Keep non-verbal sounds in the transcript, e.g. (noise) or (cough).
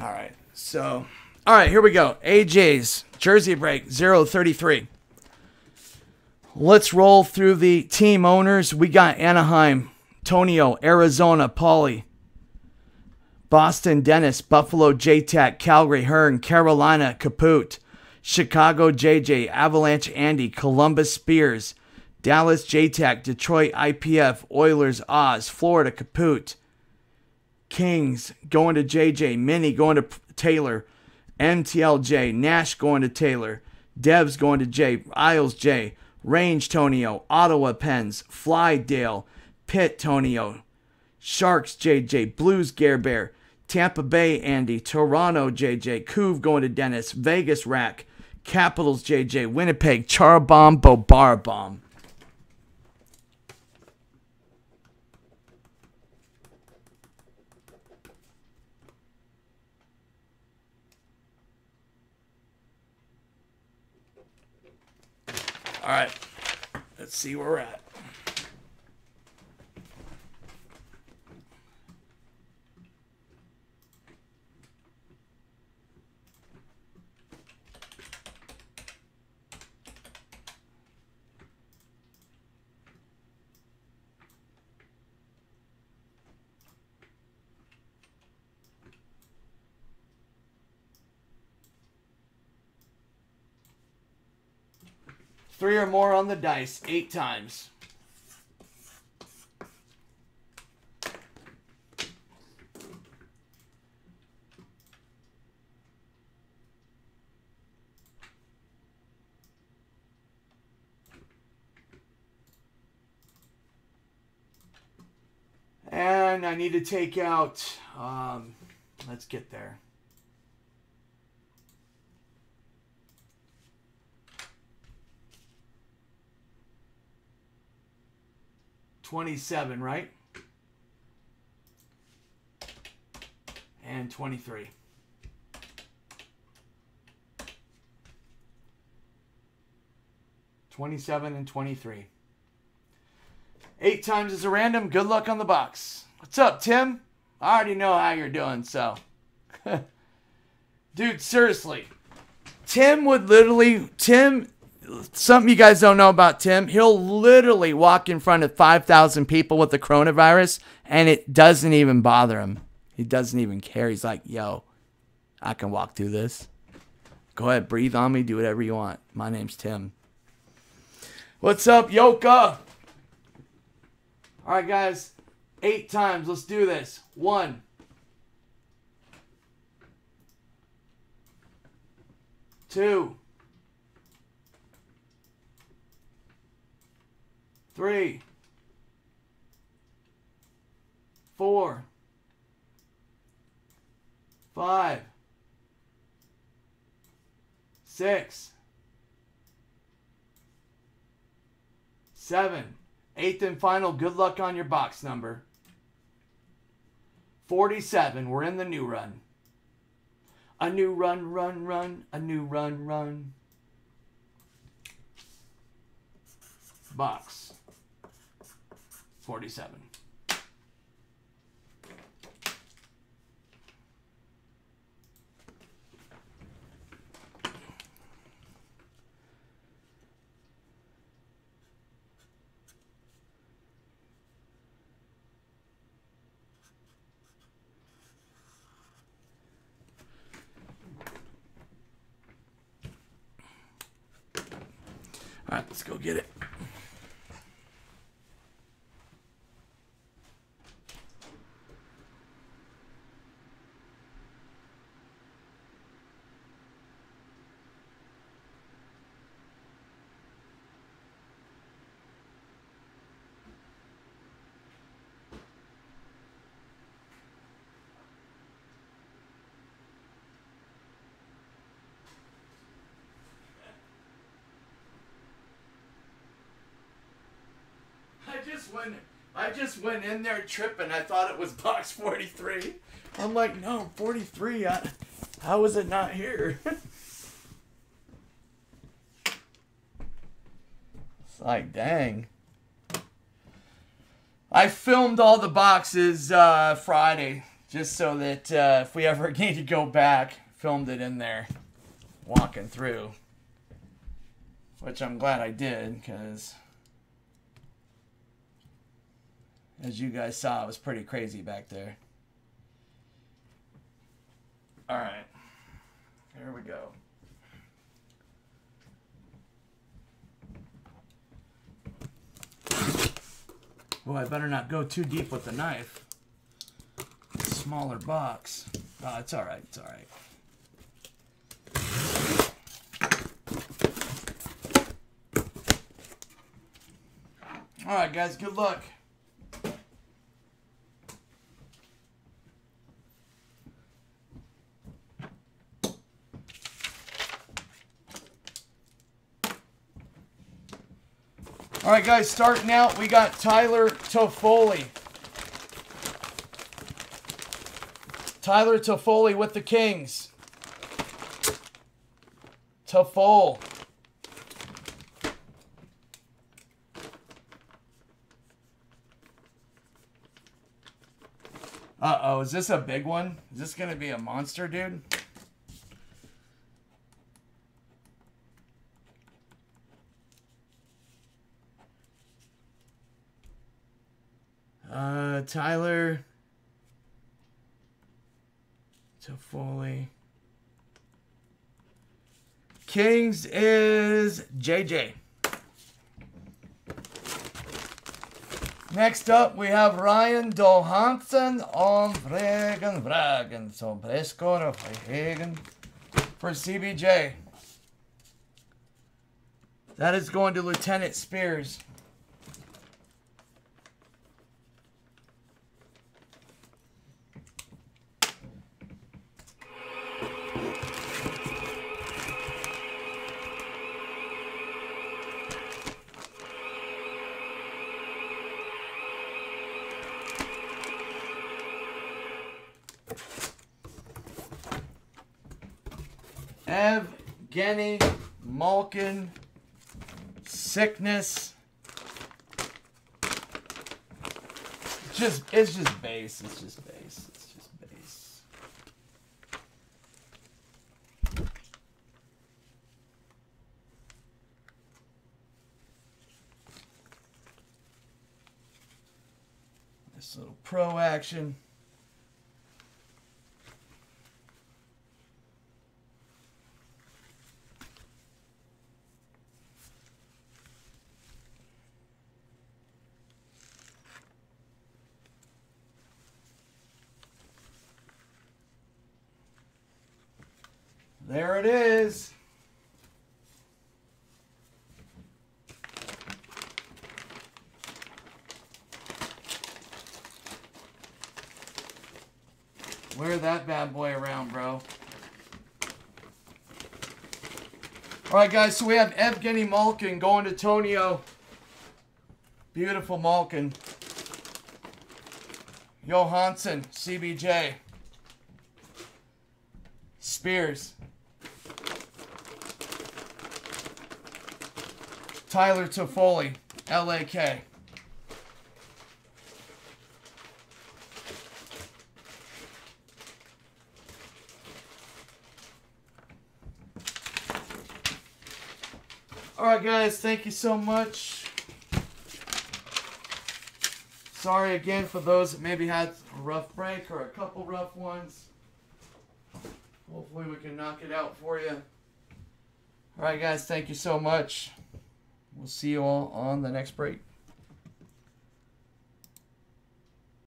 All right. So, all right, here we go. AJ's jersey break 033. Let's roll through the team owners. We got Anaheim, Tonio, Arizona, Paulie, Boston, Dennis, Buffalo, JTAC, Calgary, Hearn, Carolina, Caput, Chicago, JJ, Avalanche, Andy, Columbus, Spears, Dallas, JTAC, Detroit, IPF, Oilers, Oz, Florida, Caput, Kings going to JJ, Minnie going to Taylor, MTLJ, Nash going to Taylor, Devs going to J, Isles J, Range Tonio, Ottawa Pens, Flydale, Pitt Tonio, Sharks JJ, Blues Gare Bear, Tampa Bay Andy, Toronto JJ, Couve going to Dennis, Vegas Rack, Capitals JJ, Winnipeg, Charbomb, Bobar All right, let's see where we're at. Three or more on the dice, eight times. And I need to take out, um, let's get there. Twenty-seven, right? And twenty-three. Twenty-seven and twenty-three. Eight times is a random. Good luck on the box. What's up, Tim? I already know how you're doing, so. (laughs) Dude, seriously. Tim would literally, Tim, something you guys don't know about Tim, he'll literally walk in front of 5,000 people with the coronavirus and it doesn't even bother him. He doesn't even care. He's like, yo, I can walk through this. Go ahead, breathe on me, do whatever you want. My name's Tim. What's up, Yoka? All right, guys. Eight times. Let's do this. One. Two. Three. Four. Five. Six. Seven. Eighth and final. Good luck on your box number. 47. We're in the new run. A new run, run, run. A new run, run. Box. 47. All right, let's go get it. Just went I just went in there tripping. I thought it was box 43. I'm like, no, 43. I, how is it not here? (laughs) it's like, dang. I filmed all the boxes uh, Friday. Just so that uh, if we ever (laughs) need to go back, filmed it in there, walking through. Which I'm glad I did, because as you guys saw, it was pretty crazy back there. All right, here we go. Oh, I better not go too deep with the knife. Smaller box. Oh, it's all right. It's all right. All right, guys. Good luck. All right, guys, starting out, we got Tyler Toffoli. Tyler Toffoli with the Kings. Toffol. Uh-oh, is this a big one? Is this going to be a monster, dude? Tyler Toffoli. Kings is JJ. Next up, we have Ryan Johansen on Vragen Vragen. So, prescore of Hagen for CBJ. That is going to Lieutenant Spears. Evgeny Malkin, sickness. Just it's just base. It's just base. It's just base. This little pro action. There it is. Wear that bad boy around, bro. All right, guys, so we have Evgeny Malkin going to Tonio. Beautiful Malkin. Johansen, CBJ. Spears. Tyler Toffoli, LAK. All right, guys, thank you so much. Sorry again for those that maybe had a rough break or a couple rough ones. Hopefully we can knock it out for you. All right, guys, thank you so much. We'll see you all on the next break.